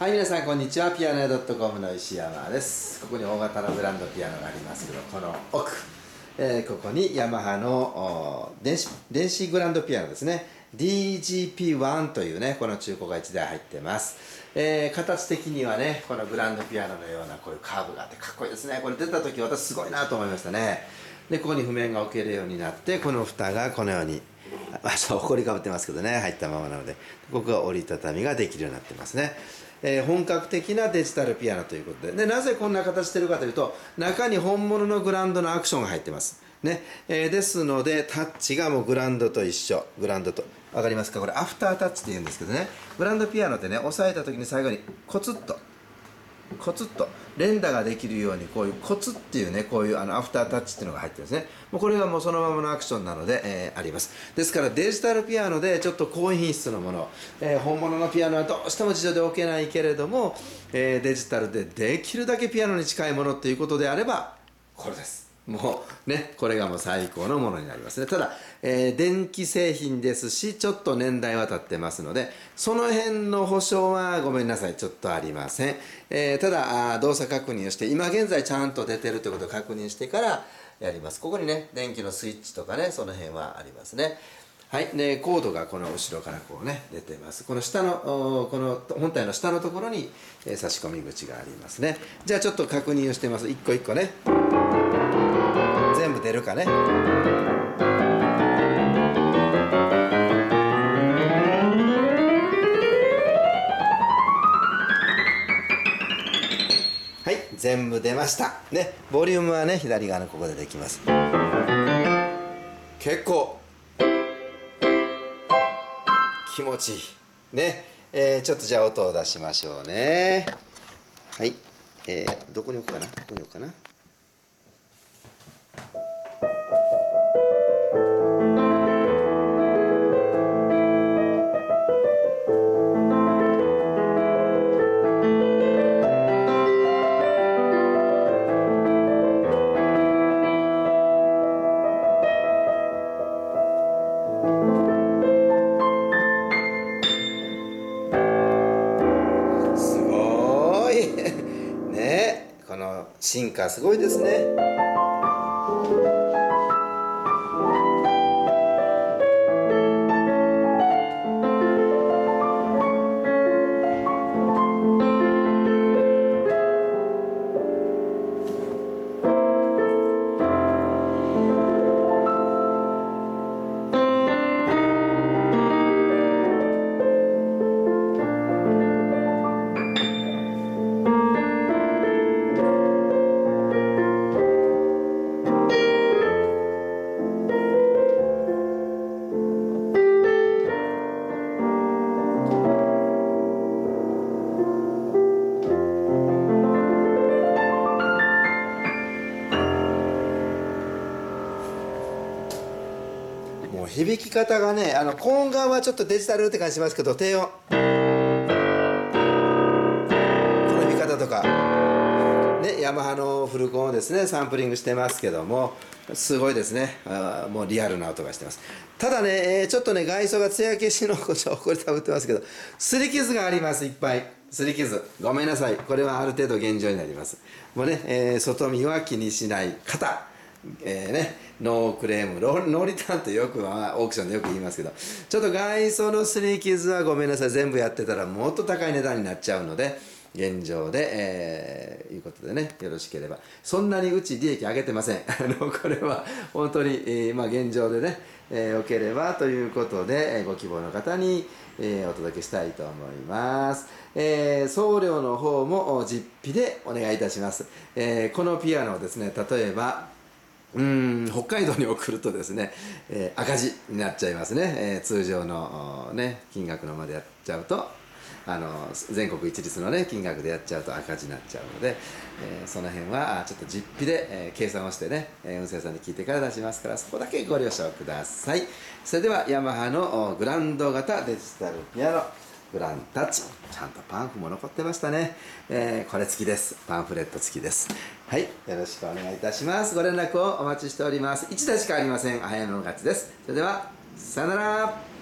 はい皆さんこんにちは。ピアノ屋 .com の石山です。ここに大型のブランドピアノがありますけどこの奥、えー、ここにヤマハの電子電子グランドピアノですね。DGP1 というねこの中古が1台入ってます、えー、形的にはねこのグランドピアノのようなこういうカーブがあってかっこいいですね。これ出た時私すごいなと思いましたね。でここに譜面が置けるようになってこの蓋がこのように、そう、ほこりかぶってますけどね、入ったままなので、ここが折りたたみができるようになってますね。えー、本格的なデジタルピアノということでで、なぜこんな形してるかというと、中に本物のグランドのアクションが入ってます。ね、えー、ですので、タッチがもうグランドと一緒。グランドと。わかりますか？これ、アフタータッチって言うんですけどね、グランドピアノってね、押さえた時に最後にコツッと、コツッと連打ができるようにこういうコツっていうねこういうあのアフタータッチっていうのが入ってるんですね。もうこれはもうそのままのアクションなので、えー、あります。ですからデジタルピアノでちょっと高品質のもの、えー、本物のピアノはどうしても自動で置けないけれども、えー、デジタルでできるだけピアノに近いものっていうことであればこれです。もうね、これがもう最高のものになりますね。ただ、えー、電気製品ですし、ちょっと年代は経ってますので、その辺の保証はごめんなさい、ちょっとありません。えー、ただ、動作確認をして、今現在ちゃんと出てるということを確認してからやります。ここにね、電気のスイッチとかね、その辺はありますね。はい。で、コードがこの後ろからこうね、出てます。この下の、この本体の下のところに、えー、差し込み口がありますね。じゃあちょっと確認をしてます。一個一個ね。全部出るかね。はい全部出ました。ねボリュームはね左側のここでできます。結構気持ちいい。ねえー、ちょっとじゃあ音を出しましょうね。はいえー、どこに置くかな？どこに置くかな？進化すごいですね。もう響き方がねあの高音側はちょっとデジタルって感じしますけど低音。この響き方とか。ねヤマハのフルコンをですね。サンプリングしてますけども。すごいですね。あもうリアルな音がしてます。ただね、えー、ちょっとね外装が艶消しのここれたぶってますけど擦り傷がありますいっぱい。擦り傷。ごめんなさい。これはある程度現状になります。もうね、えー、外見は気にしない方。えーね、ノークレームノーリターンってよくはオークションでよく言いますけどちょっと外装のすり傷はごめんなさい全部やってたらもっと高い値段になっちゃうので現状で、えー、いうことでねよろしければ。そんなにうち利益上げてません。あのこれは本当に、えー、まあ、現状でね、えー、よければということで、えご希望の方に、えお届けしたいと思います、え送料の方も実費でお願いいたします、えこのピアノをですね例えばうん北海道に送るとですね、えー、赤字になっちゃいますね、えー、通常の、ね、金額のまでやっちゃうとあの全国一律の、ね、金額でやっちゃうと赤字になっちゃうので、えー、その辺はちょっと実費で、え、計算をしてね、え、運勢さんに聞いてから出しますからそこだけご了承ください。それではヤマハのグランド型デジタルピアノ。グランタッチ。ちゃんとパンフも残ってましたね、えー、これ付きです。パンフレット付きです。はい。よろしくお願いいたします。ご連絡をお待ちしております。1台しかありません。早いの勝ちです。それではさよなら。